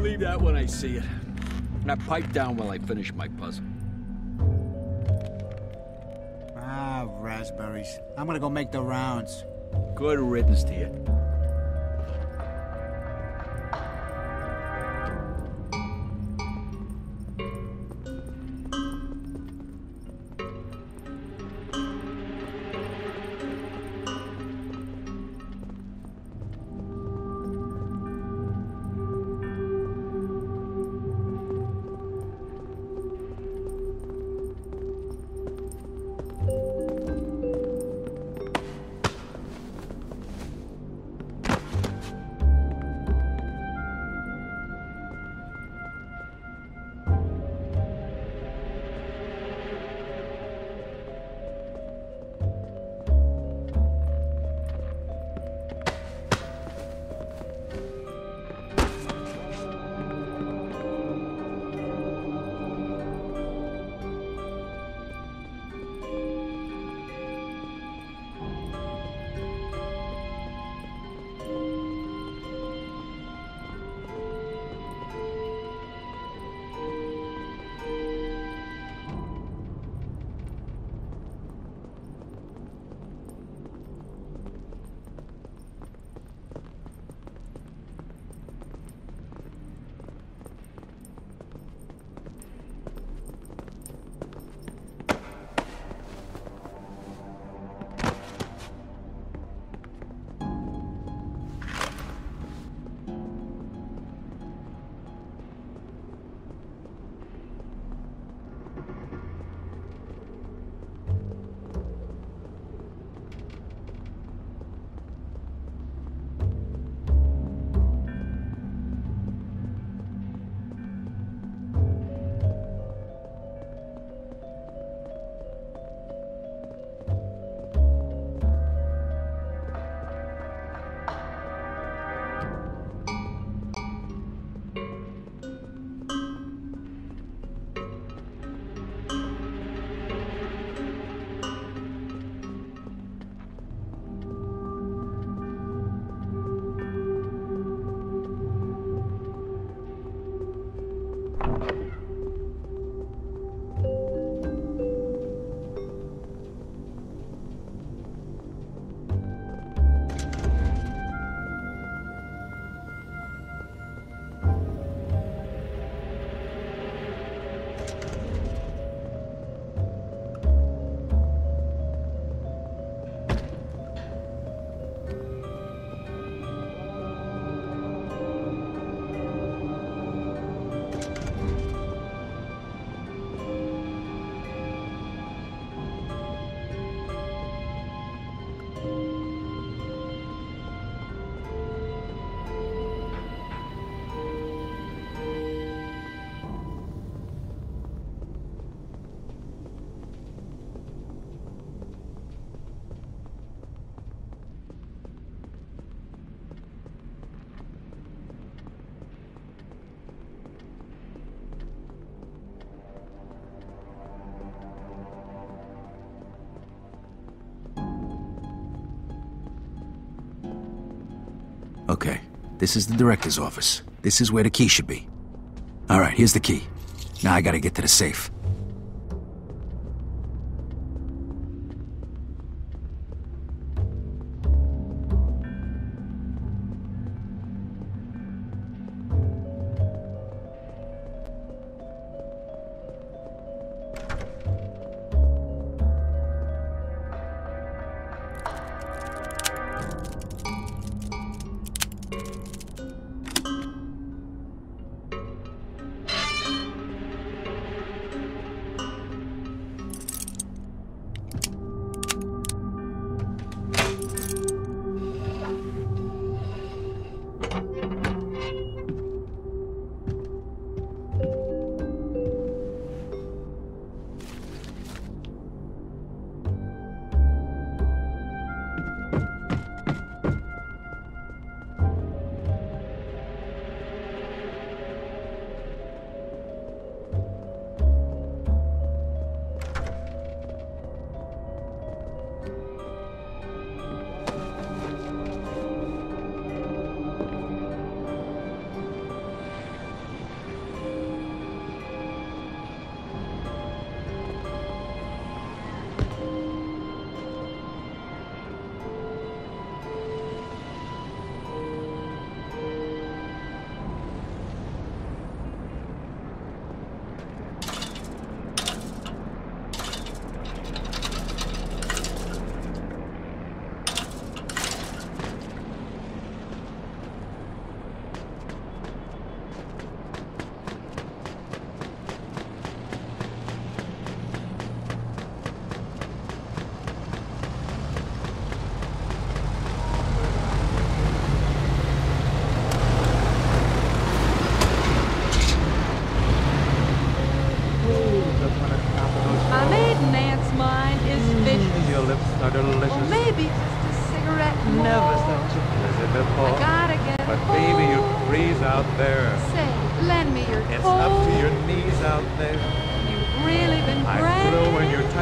that when I see it. Now pipe down while I finish my puzzle. Ah, raspberries. I'm gonna go make the rounds. Good riddance to you. Okay, this is the director's office. This is where the key should be. Alright, here's the key. Now I gotta get to the safe.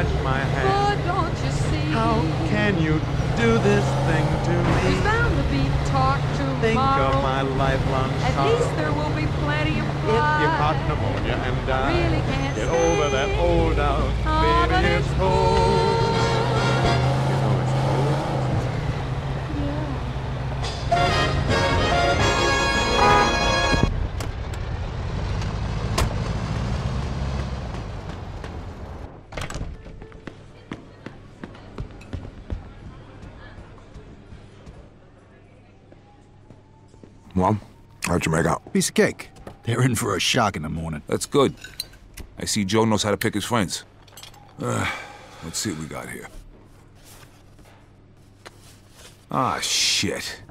Touch my hand. Good, don't you see? How can you do this thing to me? bound to be talk tomorrow. Think of my lifelong At sorrow. least there will be plenty of If pride. you caught pneumonia and died, really can't get over that old doubt. Oh, but Baby, it's cold. How'd you make out? Piece of cake. They're in for a shock in the morning. That's good. I see Joe knows how to pick his friends. Uh, let's see what we got here. Ah, shit.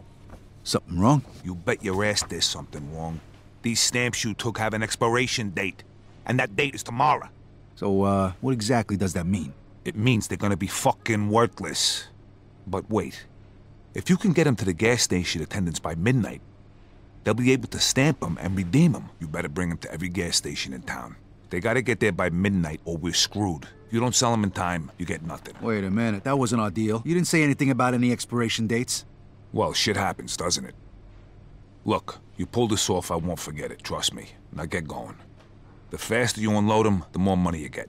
Something wrong? You bet your ass there's something wrong. These stamps you took have an expiration date, and that date is tomorrow. So, uh, what exactly does that mean? It means they're gonna be fucking worthless. But wait. If you can get them to the gas station attendants by midnight, they'll be able to stamp them and redeem them. You better bring them to every gas station in town. They gotta get there by midnight or we're screwed. If you don't sell them in time, you get nothing. Wait a minute, that wasn't our deal. You didn't say anything about any expiration dates? Well, shit happens, doesn't it? Look, you pull this off, I won't forget it, trust me. Now get going. The faster you unload them, the more money you get.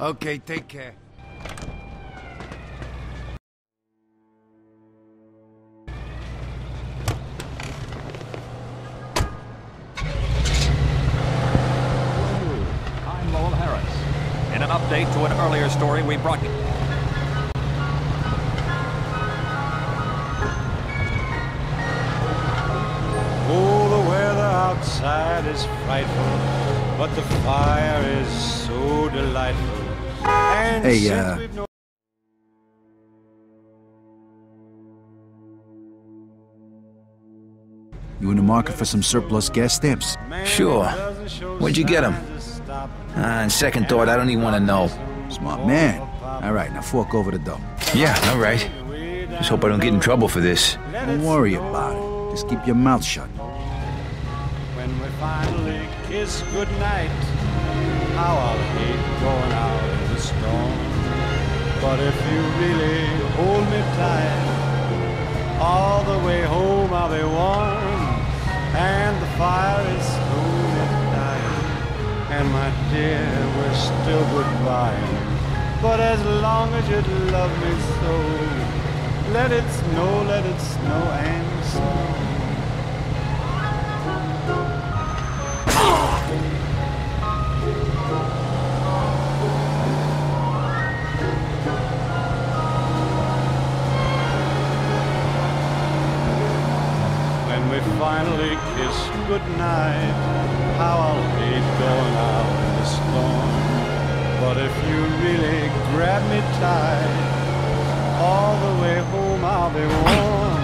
Okay, take care. I'm Lowell Harris. In an update to an earlier story we brought you. Oh, the weather outside is frightful, but the fire is so delightful. And Hey, since uh, You in the market for some surplus gas stamps? Sure. Where'd you get 'em? signs of stopping. Ah, on second thought, I don't even want to know. Smart man. All right, now fork over the dough. Yeah, all right. Just hope I don't get in trouble for this. Don't worry about it. Just keep your mouth shut. When we finally kiss goodnight, how I'll hate going out storm. But if you really hold me tight, all the way home I'll be warm, and the fire is slowly dying. And my dear, we're still goodbye. But as long as you love me so, let it snow, let it snow and snow. Kiss goodnight, how I'll hate going out in the storm. But if you really grab me tight, all the way home I'll be warm.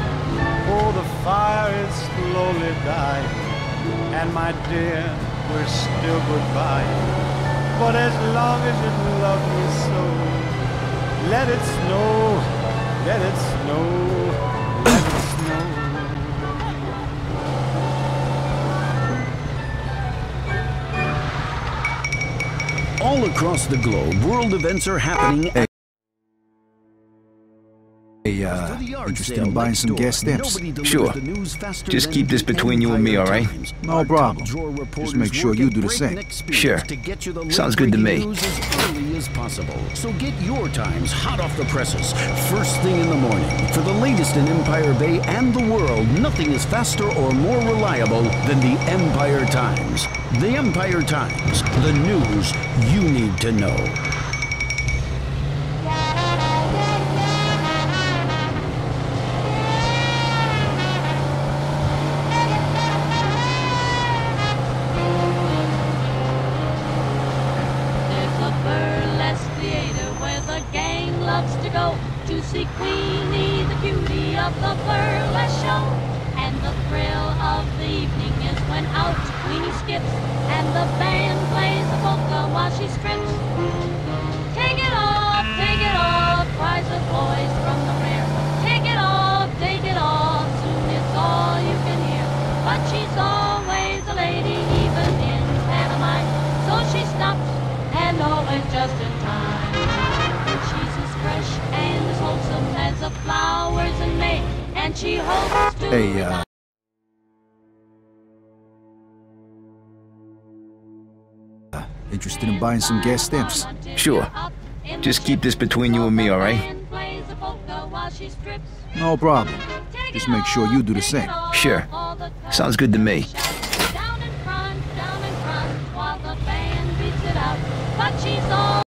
Oh, the fire is slowly dying, and my dear, we're still goodbye. But as long as you love me so, let it snow, let it snow, across the globe, world events are happening. Uh, interested in buying some gas stamps? Sure. the news faster Just keep this between you and me, all right? No problem. Just make sure you do the same. Sure. To get you the Sounds good to me. As early as possible. So get your times hot off the presses, first thing in the morning. For the latest in Empire Bay and the world, nothing is faster or more reliable than the Empire Times. The Empire Times, the news you need to know. See Queenie, the beauty of the burlesque show. And the thrill of the evening is when out Queenie skips, and the band plays a polka while she strips. Flowers in May, and she hopes to. Hey, uh. Interested in buying some gas stamps? Sure. Just keep this between you and me, all right? No problem. Just make sure you do the same. Sure. Sounds good to me.